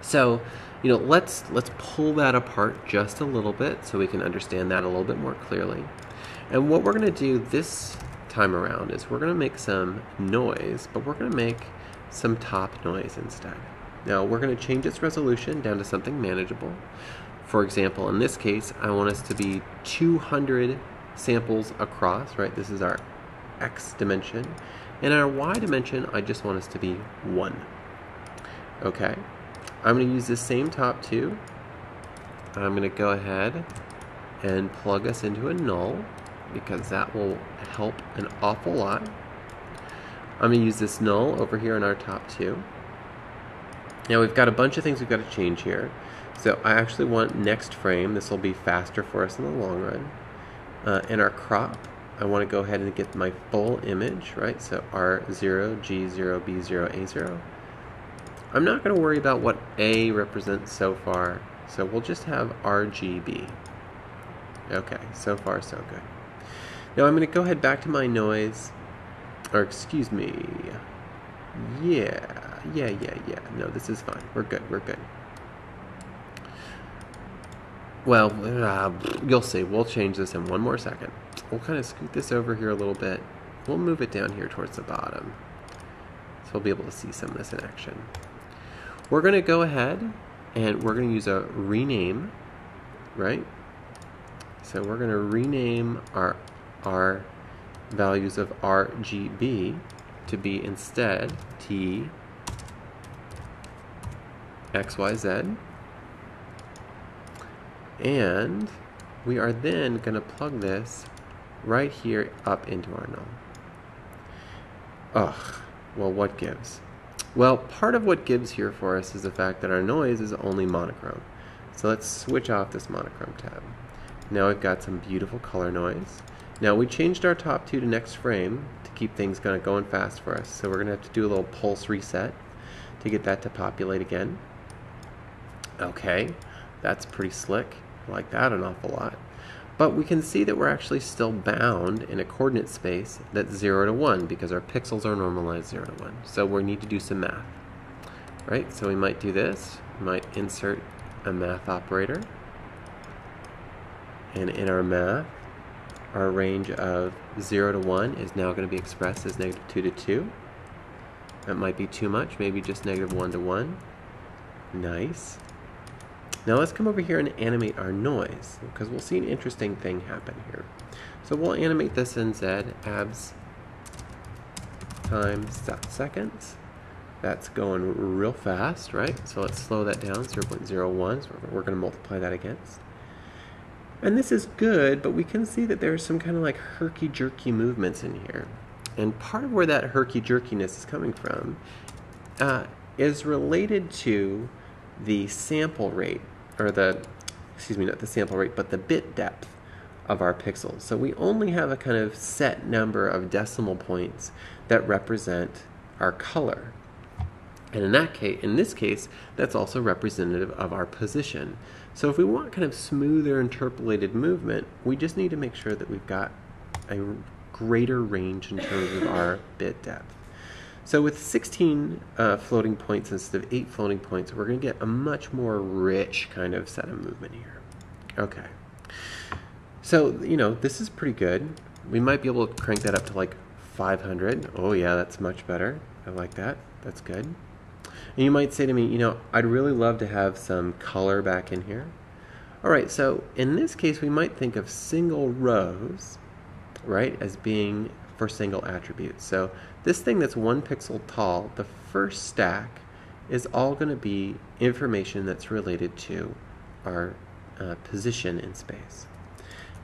So, you know, let's let's pull that apart just a little bit so we can understand that a little bit more clearly. And what we're going to do this time around is we're going to make some noise, but we're going to make some top noise instead. Now we're going to change its resolution down to something manageable. For example, in this case, I want us to be 200 samples across, right? This is our x dimension. And our y dimension, I just want us to be 1. Okay. I'm going to use the same top to. I'm going to go ahead and plug us into a null because that will help an awful lot. I'm going to use this null over here in our top to. Now we've got a bunch of things we've got to change here. So I actually want next frame. This will be faster for us in the long run. Uh, in our crop, I want to go ahead and get my full image, right? So R0, G0, B0, A0. I'm not going to worry about what A represents so far. So we'll just have RGB. Okay, so far so good. Now I'm going to go ahead back to my noise, or excuse me. Yeah, yeah, yeah, yeah. No, this is fine. We're good, we're good. Well, uh, you'll see. We'll change this in one more second. We'll kind of scoot this over here a little bit. We'll move it down here towards the bottom. So we'll be able to see some of this in action. We're going to go ahead and we're going to use a rename, right? So we're going to rename our, our values of RGB to be instead T XYZ. And we are then going to plug this right here up into our null. Ugh, well, what gives? Well, part of what gives here for us is the fact that our noise is only monochrome. So let's switch off this monochrome tab. Now we've got some beautiful color noise. Now we changed our top two to next frame to keep things going fast for us. So we're going to have to do a little pulse reset to get that to populate again. Okay, that's pretty slick. I like that an awful lot. But we can see that we're actually still bound in a coordinate space that's 0 to 1 because our pixels are normalized 0 to 1. So we need to do some math. Right, so we might do this. We might insert a math operator. And in our math, our range of 0 to 1 is now going to be expressed as negative 2 to 2. That might be too much, maybe just negative 1 to 1. Nice. Now let's come over here and animate our noise, because we'll see an interesting thing happen here. So we'll animate this in Z, abs times seconds. That's going real fast, right? So let's slow that down, 0.01, so we're going to multiply that against. And this is good, but we can see that there's some kind of like herky-jerky movements in here. And part of where that herky-jerkiness is coming from uh, is related to the sample rate, or the, excuse me, not the sample rate, but the bit depth of our pixels. So we only have a kind of set number of decimal points that represent our color. And in that case, in this case, that's also representative of our position. So if we want kind of smoother interpolated movement, we just need to make sure that we've got a greater range in terms of our bit depth. So with 16 uh, floating points instead of 8 floating points, we're going to get a much more rich kind of set of movement here. Okay. So, you know, this is pretty good. We might be able to crank that up to like 500. Oh yeah, that's much better. I like that. That's good. And you might say to me, you know, I'd really love to have some color back in here. All right, so in this case, we might think of single rows, right, as being for single attributes. So this thing that's one pixel tall, the first stack is all going to be information that's related to our uh, position in space.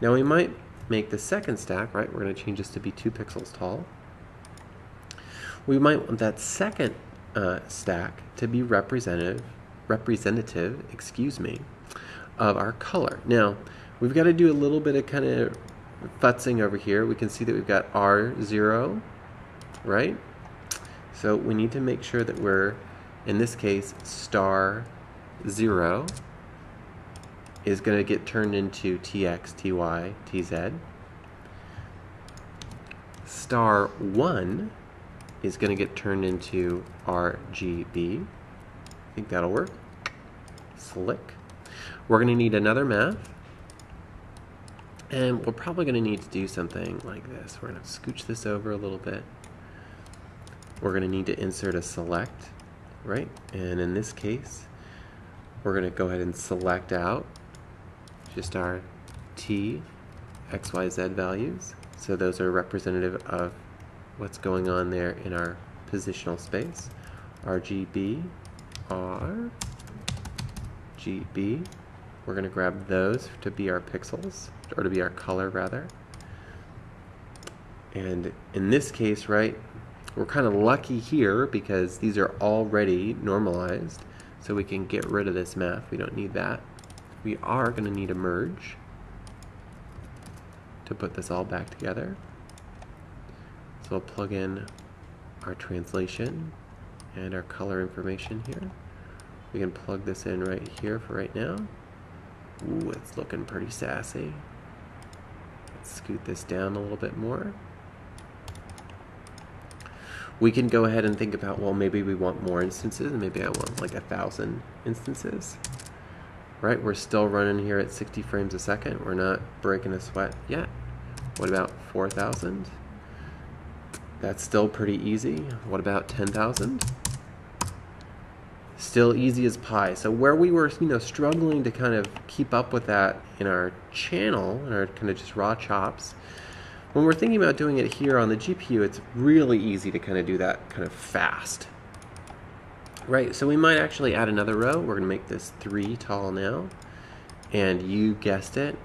Now we might make the second stack, right, we're going to change this to be two pixels tall. We might want that second uh, stack to be representative, representative, excuse me, of our color. Now, we've got to do a little bit of kind of futzing over here. We can see that we've got R0, right? So we need to make sure that we're, in this case, star 0 is going to get turned into TX, TY, TZ. Star 1 is going to get turned into RGB. I think that'll work. slick. We're going to need another math. And we're probably going to need to do something like this. We're going to scooch this over a little bit. We're going to need to insert a select, right? And in this case, we're going to go ahead and select out just our t, x, y, z values. So those are representative of what's going on there in our positional space. RGB, R, GB. We're going to grab those to be our pixels, or to be our color rather. And in this case, right, we're kind of lucky here because these are already normalized, so we can get rid of this math. We don't need that. We are going to need a merge to put this all back together. So we'll plug in our translation and our color information here. We can plug this in right here for right now. Ooh, it's looking pretty sassy. Let's scoot this down a little bit more. We can go ahead and think about, well, maybe we want more instances. And maybe I want like a thousand instances. Right, we're still running here at 60 frames a second. We're not breaking a sweat yet. What about 4,000? That's still pretty easy. What about 10,000? Still easy as pie. So where we were, you know, struggling to kind of keep up with that in our channel, in our kind of just raw chops, when we're thinking about doing it here on the GPU, it's really easy to kind of do that kind of fast. Right, so we might actually add another row. We're going to make this 3 tall now. And you guessed it.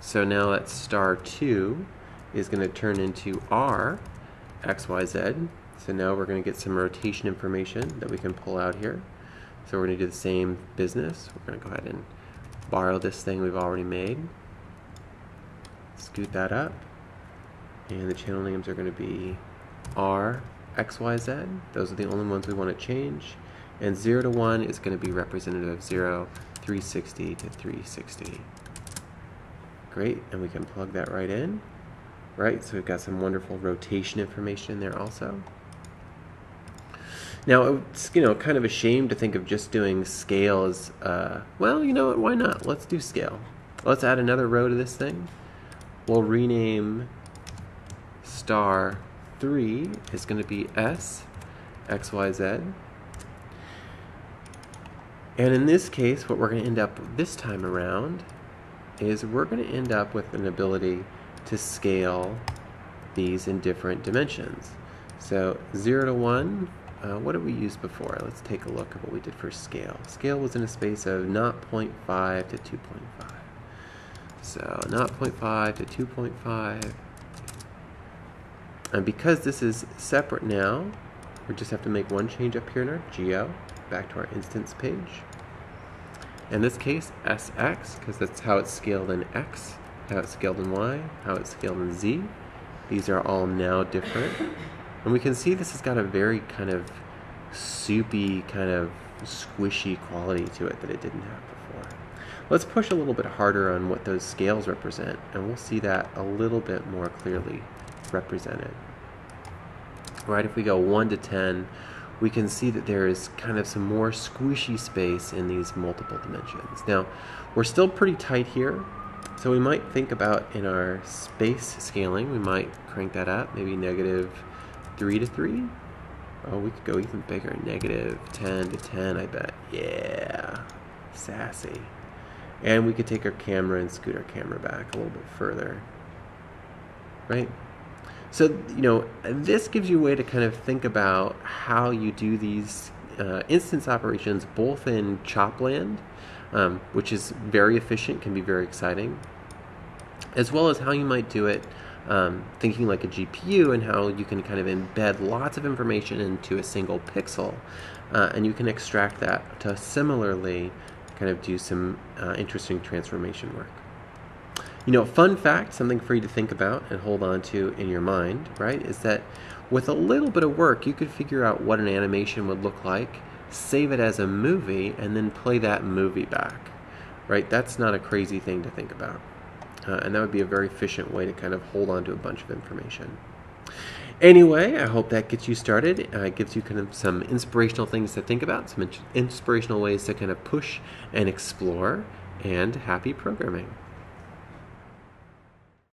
So now that star 2 is going to turn into R, X, Y, Z. So now we're going to get some rotation information that we can pull out here. So we're going to do the same business. We're going to go ahead and borrow this thing we've already made. Scoot that up. And the channel names are going to be R, X, Y, Z. Those are the only ones we want to change. And 0 to 1 is going to be representative of 0, 360 to 360. Great, and we can plug that right in. Right, so we've got some wonderful rotation information there also. Now, it's, you know, kind of a shame to think of just doing scale as, uh, well, you know what, why not? Let's do scale. Let's add another row to this thing. We'll rename star 3 is going to be S, X, Y, Z. And in this case, what we're going to end up this time around is we're going to end up with an ability to scale these in different dimensions. So 0 to 1, uh, what did we use before? Let's take a look at what we did for scale. Scale was in a space of 0.5 to 2.5. So 0.5 to 2.5. And because this is separate now, we just have to make one change up here in our geo, back to our instance page. In this case, SX, because that's how it's scaled in X, how it's scaled in Y, how it's scaled in Z. These are all now different. And we can see this has got a very kind of soupy, kind of squishy quality to it that it didn't have before. Let's push a little bit harder on what those scales represent, and we'll see that a little bit more clearly represented. Right, if we go 1 to 10, we can see that there is kind of some more squishy space in these multiple dimensions. Now, we're still pretty tight here, so we might think about in our space scaling, we might crank that up, maybe negative 3 to 3. Oh, we could go even bigger, negative 10 to 10, I bet. Yeah, sassy. And we could take our camera and scoot our camera back a little bit further. Right? So, you know, this gives you a way to kind of think about how you do these uh, instance operations both in Chopland, um, which is very efficient, can be very exciting, as well as how you might do it um, thinking like a GPU and how you can kind of embed lots of information into a single pixel. Uh, and you can extract that to similarly kind of do some uh, interesting transformation work. You know, fun fact, something for you to think about and hold on to in your mind, right, is that with a little bit of work, you could figure out what an animation would look like, save it as a movie, and then play that movie back, right? That's not a crazy thing to think about. Uh, and that would be a very efficient way to kind of hold on to a bunch of information. Anyway, I hope that gets you started. Uh, gives you kind of some inspirational things to think about, some inspirational ways to kind of push and explore, and happy programming.